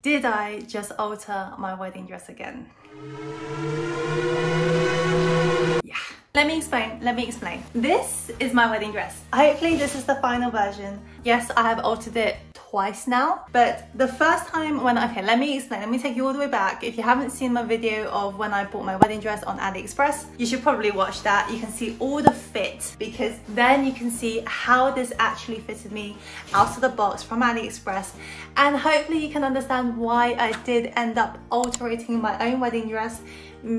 Did I just alter my wedding dress again? Yeah. Let me explain, let me explain. This is my wedding dress. Hopefully this is the final version. Yes, I have altered it twice now but the first time when okay let me explain let me take you all the way back if you haven't seen my video of when I bought my wedding dress on AliExpress you should probably watch that you can see all the fit because then you can see how this actually fitted me out of the box from AliExpress and hopefully you can understand why I did end up altering my own wedding dress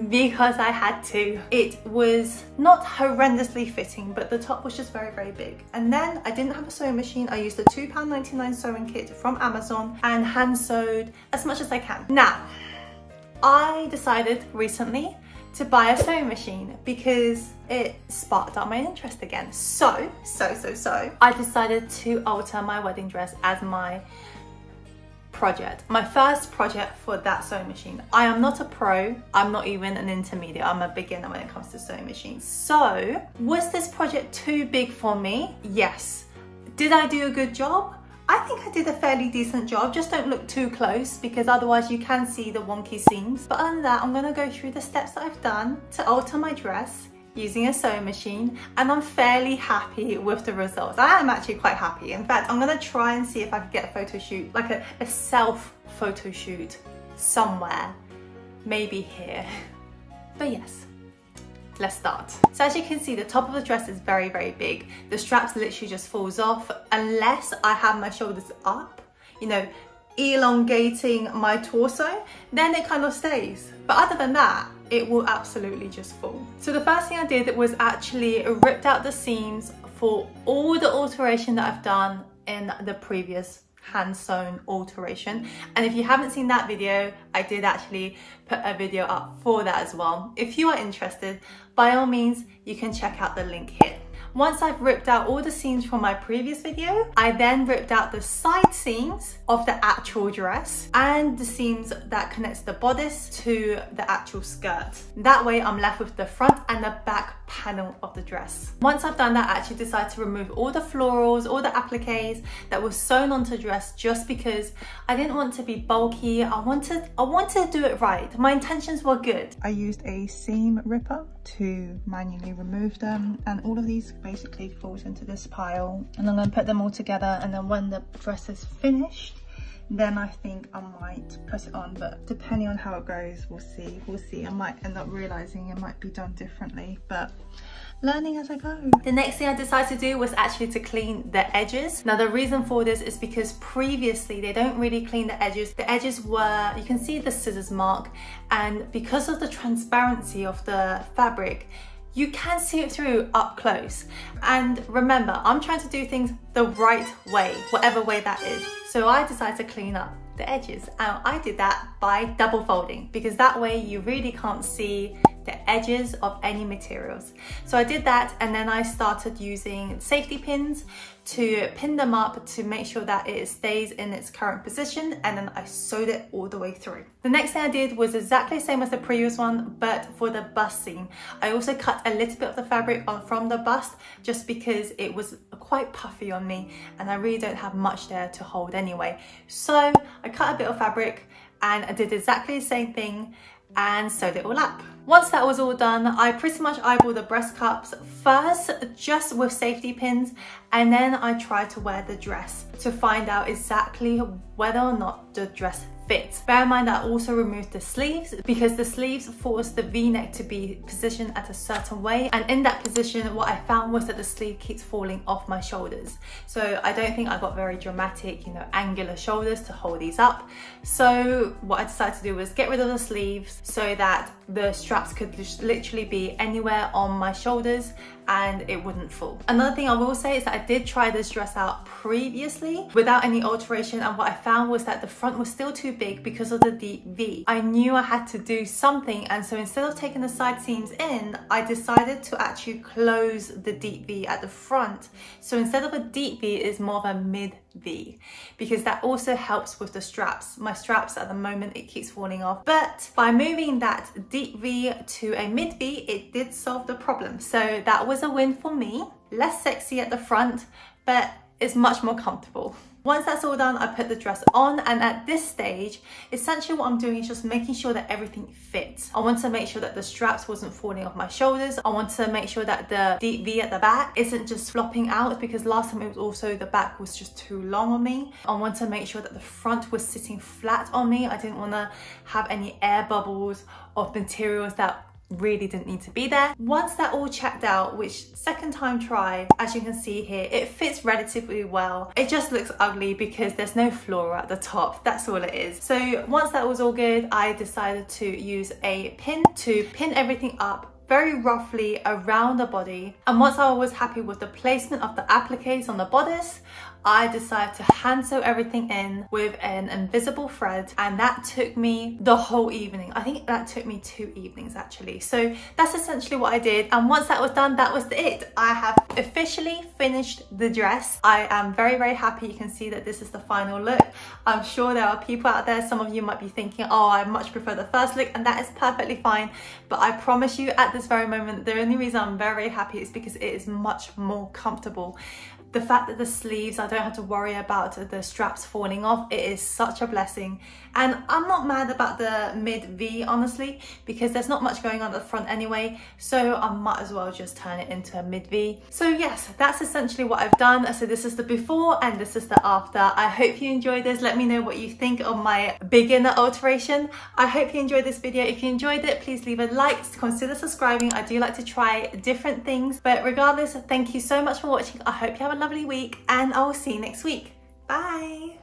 because I had to. It was not horrendously fitting, but the top was just very, very big. And then I didn't have a sewing machine. I used a £2.99 sewing kit from Amazon and hand sewed as much as I can. Now, I decided recently to buy a sewing machine because it sparked up my interest again. So, so, so, so, I decided to alter my wedding dress as my project, my first project for that sewing machine. I am not a pro, I'm not even an intermediate, I'm a beginner when it comes to sewing machines. So, was this project too big for me? Yes. Did I do a good job? I think I did a fairly decent job, just don't look too close because otherwise you can see the wonky seams. But other than that, I'm gonna go through the steps that I've done to alter my dress using a sewing machine and I'm fairly happy with the results. I am actually quite happy. In fact, I'm gonna try and see if I can get a photo shoot, like a, a self photo shoot somewhere, maybe here. But yes, let's start. So as you can see, the top of the dress is very, very big. The straps literally just falls off unless I have my shoulders up, you know, elongating my torso, then it kind of stays. But other than that, it will absolutely just fall. So the first thing I did was actually ripped out the seams for all the alteration that I've done in the previous hand sewn alteration and if you haven't seen that video I did actually put a video up for that as well if you are interested by all means you can check out the link here once I've ripped out all the seams from my previous video, I then ripped out the side seams of the actual dress and the seams that connects the bodice to the actual skirt. That way I'm left with the front and the back panel of the dress. Once I've done that, I actually decided to remove all the florals, all the appliques that were sewn onto the dress just because I didn't want to be bulky. I wanted, I wanted to do it right. My intentions were good. I used a seam ripper to manually remove them and all of these basically falls into this pile and I'm going to put them all together and then when the dress is finished then I think I might put it on but depending on how it goes we'll see we'll see I might end up realizing it might be done differently but learning as I go. The next thing I decided to do was actually to clean the edges. Now the reason for this is because previously they don't really clean the edges. The edges were, you can see the scissors mark and because of the transparency of the fabric, you can see it through up close. And remember, I'm trying to do things the right way, whatever way that is. So I decided to clean up the edges. And I did that by double folding because that way you really can't see the edges of any materials. So I did that and then I started using safety pins to pin them up to make sure that it stays in its current position and then I sewed it all the way through. The next thing I did was exactly the same as the previous one but for the bust seam. I also cut a little bit of the fabric on from the bust just because it was quite puffy on me and I really don't have much there to hold anyway. So I cut a bit of fabric and I did exactly the same thing and sewed it all up. Once that was all done, I pretty much eyeballed the breast cups first just with safety pins and then I tried to wear the dress to find out exactly whether or not the dress fits. Bear in mind I also removed the sleeves because the sleeves force the v-neck to be positioned at a certain way and in that position what I found was that the sleeve keeps falling off my shoulders. So I don't think I got very dramatic, you know, angular shoulders to hold these up. So what I decided to do was get rid of the sleeves so that the straps could literally be anywhere on my shoulders and it wouldn't fall. Another thing I will say is that I did try this dress out previously without any alteration and what I found was that the front was still too big because of the deep V. I knew I had to do something and so instead of taking the side seams in, I decided to actually close the deep V at the front. So instead of a deep V, it is more of a mid V because that also helps with the straps. My straps at the moment, it keeps falling off. But by moving that deep V to a mid V, it did solve the problem. So that was a win for me. Less sexy at the front, but it's much more comfortable. Once that's all done, I put the dress on and at this stage, essentially what I'm doing is just making sure that everything fits. I want to make sure that the straps wasn't falling off my shoulders. I want to make sure that the deep V at the back isn't just flopping out because last time it was also the back was just too long on me. I want to make sure that the front was sitting flat on me. I didn't want to have any air bubbles of materials that really didn't need to be there. Once that all checked out, which second time try, as you can see here, it fits relatively well. It just looks ugly because there's no floor at the top. That's all it is. So once that was all good, I decided to use a pin to pin everything up very roughly around the body. And once I was happy with the placement of the appliques on the bodice, I decided to hand sew everything in with an invisible thread and that took me the whole evening. I think that took me two evenings actually. So that's essentially what I did and once that was done, that was it. I have officially finished the dress. I am very, very happy. You can see that this is the final look. I'm sure there are people out there, some of you might be thinking, oh, I much prefer the first look and that is perfectly fine. But I promise you at this very moment, the only reason I'm very, happy is because it is much more comfortable the fact that the sleeves, I don't have to worry about the straps falling off, it is such a blessing. And I'm not mad about the mid V, honestly, because there's not much going on at the front anyway, so I might as well just turn it into a mid V. So yes, that's essentially what I've done. So this is the before and this is the after. I hope you enjoyed this. Let me know what you think of my beginner alteration. I hope you enjoyed this video. If you enjoyed it, please leave a like, consider subscribing. I do like to try different things, but regardless, thank you so much for watching. I hope you have a lovely week and I will see you next week. Bye.